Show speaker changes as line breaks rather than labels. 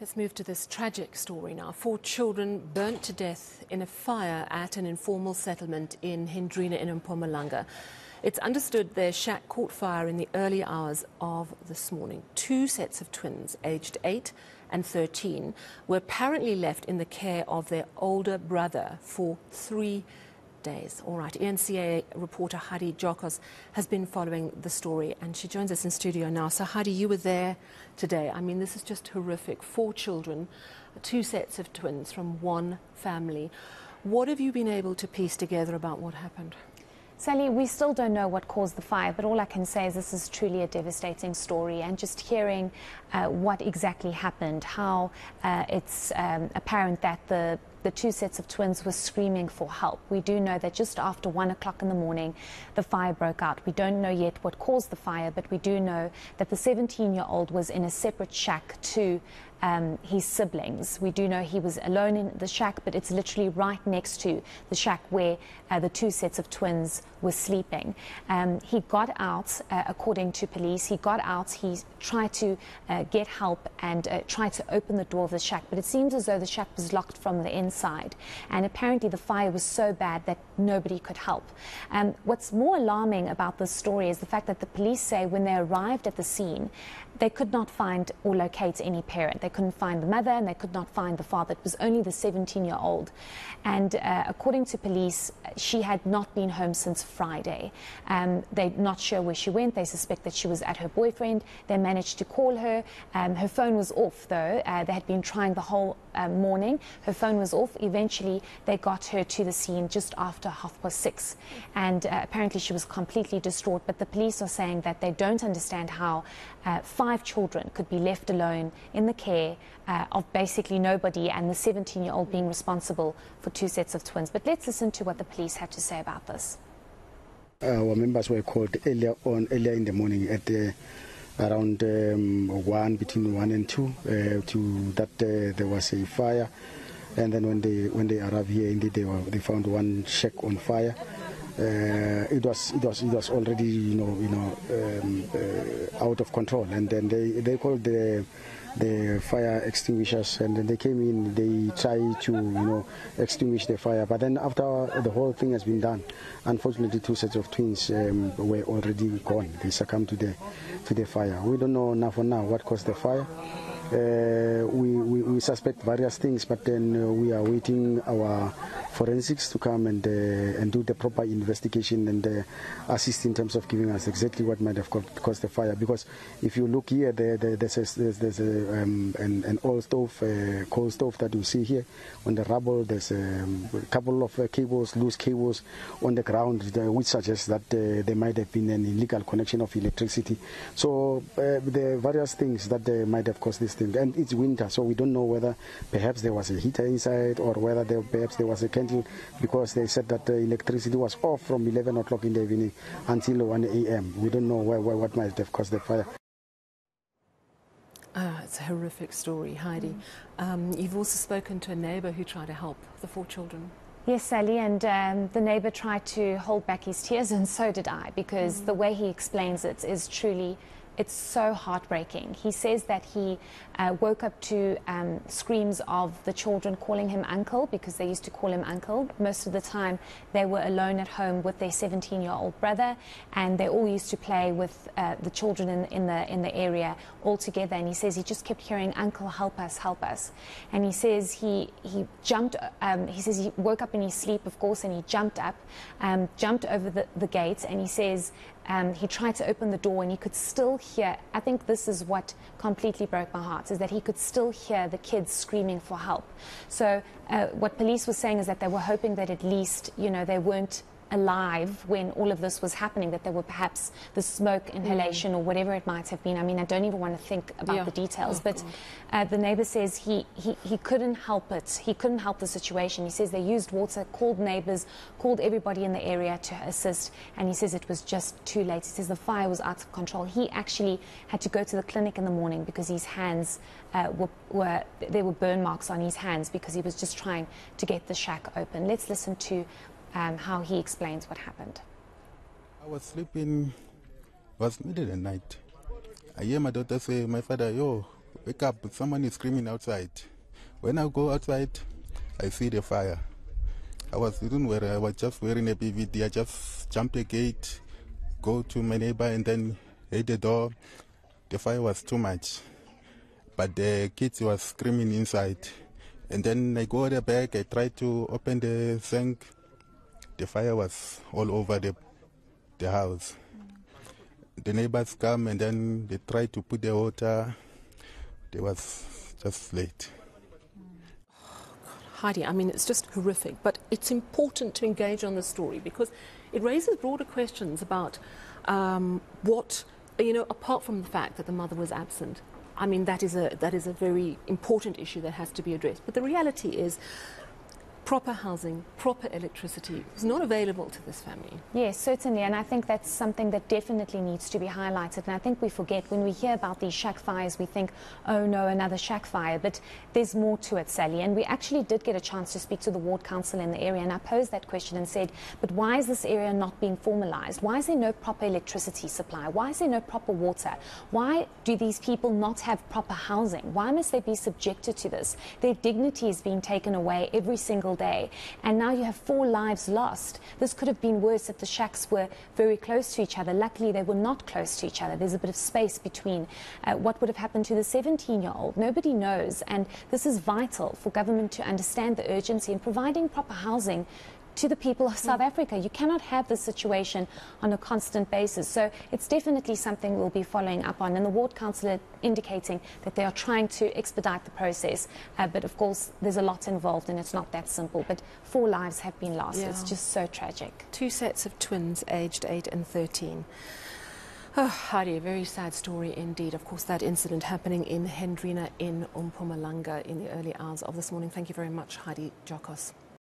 Let's move to this tragic story now. Four children burnt to death in a fire at an informal settlement in Hendrina in Mpumalanga. It's understood their shack caught fire in the early hours of this morning. Two sets of twins, aged 8 and 13, were apparently left in the care of their older brother for three days. All right, ENCA reporter Heidi Giokos has been following the story and she joins us in studio now. So, Heidi, you were there today. I mean, this is just horrific. Four children, two sets of twins from one family. What have you been able to piece together about what happened?
Sally, we still don't know what caused the fire, but all I can say is this is truly a devastating story. And just hearing uh, what exactly happened, how uh, it's um, apparent that the the two sets of twins were screaming for help. We do know that just after one o'clock in the morning, the fire broke out. We don't know yet what caused the fire, but we do know that the 17 year old was in a separate shack to um, his siblings. We do know he was alone in the shack, but it's literally right next to the shack where uh, the two sets of twins were sleeping. Um, he got out, uh, according to police, he got out, he tried to uh, get help and uh, tried to open the door of the shack, but it seems as though the shack was locked from the inside inside. And apparently the fire was so bad that nobody could help. Um, what's more alarming about this story is the fact that the police say when they arrived at the scene, they could not find or locate any parent. They couldn't find the mother and they could not find the father. It was only the 17 year old. And uh, according to police, she had not been home since Friday. Um, they're not sure where she went. They suspect that she was at her boyfriend. They managed to call her. Um, her phone was off, though. Uh, they had been trying the whole uh, morning. Her phone was off. Eventually, they got her to the scene just after half past six. And uh, apparently, she was completely distraught. But the police are saying that they don't understand how uh, five children could be left alone in the care uh, of basically nobody and the 17 year old being responsible for two sets of twins. But let's listen to what the police had to say about this.
Our members were called earlier on, earlier in the morning at the around um, one between one and two uh, to that uh, there was a fire and then when they when they arrived here indeed they were they found one shack on fire uh, it was it was it was already you know you know uh, out of control. And then they they called the the fire extinguishers. And then they came in they tried to you know extinguish the fire. But then after the whole thing has been done unfortunately two sets of twins um, were already gone. They succumbed to the to the fire. We don't know now for now what caused the fire. Uh, we, we, we suspect various things but then uh, we are waiting our forensics to come and uh, and do the proper investigation and uh, assist in terms of giving us exactly what might have caused the fire. Because if you look here, there, there there's a, there's, there's a, um, an, an old stove, uh, coal stove that you see here on the rubble. There's um, a couple of uh, cables, loose cables on the ground, which suggests that uh, there might have been an illegal connection of electricity. So uh, are various things that might have caused this thing. And it's winter, so we don't know whether perhaps there was a heater inside or whether there, perhaps there was a candle because they said that the electricity was off from 11 o'clock in the evening until 1 a.m. We don't know where, where, what might have caused the fire.
Ah, it's a horrific story, Heidi. Mm. Um, you've also spoken to a neighbour who tried to help the four children.
Yes, Sally, and um, the neighbour tried to hold back his tears, and so did I, because mm. the way he explains it is truly it's so heartbreaking. He says that he uh, woke up to um, screams of the children calling him uncle because they used to call him uncle. Most of the time, they were alone at home with their 17 year old brother, and they all used to play with uh, the children in, in, the, in the area all together. And he says he just kept hearing, Uncle, help us, help us. And he says he, he jumped, um, he says he woke up in his sleep, of course, and he jumped up, um, jumped over the, the gate, and he says um, he tried to open the door and he could still hear. I think this is what completely broke my heart is that he could still hear the kids screaming for help. So, uh, what police were saying is that they were hoping that at least, you know, they weren't alive when all of this was happening, that there were perhaps the smoke mm. inhalation mm. or whatever it might have been. I mean, I don't even want to think about yeah. the details, oh, but uh, the neighbor says he, he, he couldn't help it. He couldn't help the situation. He says they used water, called neighbors, called everybody in the area to assist, and he says it was just too late. He says the fire was out of control. He actually had to go to the clinic in the morning because his hands uh, were, were, there were burn marks on his hands because he was just trying to get the shack open. Let's listen to um, how he explains what happened.
I was sleeping, was middle of the night. I hear my daughter say, my father, yo, wake up, someone is screaming outside. When I go outside, I see the fire. I was even where I was just wearing a PVD. I just jumped the gate, go to my neighbor, and then hit the door. The fire was too much, but the kids was screaming inside. And then I go there back. I try to open the sink. The fire was all over the the house. The neighbors come and then they try to put the water. They was just late.
Heidi, I mean, it's just horrific, but it's important to engage on the story because it raises broader questions about um, what, you know, apart from the fact that the mother was absent. I mean, that is, a, that is a very important issue that has to be addressed. But the reality is, proper housing, proper electricity was not available to this family.
Yes, certainly, and I think that's something that definitely needs to be highlighted. And I think we forget when we hear about these shack fires, we think, oh no, another shack fire. But there's more to it, Sally. And we actually did get a chance to speak to the ward council in the area, and I posed that question and said, but why is this area not being formalised? Why is there no proper electricity supply? Why is there no proper water? Why do these people not have proper housing? Why must they be subjected to this? Their dignity is being taken away every single And now you have four lives lost. This could have been worse if the shacks were very close to each other. Luckily, they were not close to each other. There's a bit of space between. Uh, what would have happened to the 17 year old? Nobody knows. And this is vital for government to understand the urgency in providing proper housing to the people of South Africa. You cannot have this situation on a constant basis. So it's definitely something we'll be following up on. And the ward councillor indicating that they are trying to expedite the process. Uh, but of course, there's a lot involved and it's not that simple. But four lives have been lost.
Yeah.
It's just so tragic.
Two sets of twins aged 8 and 13. Oh, Heidi, a very sad story indeed. Of course, that incident happening in Hendrina in Mpumalanga in the early hours of this morning. Thank you very much, Heidi Giokos.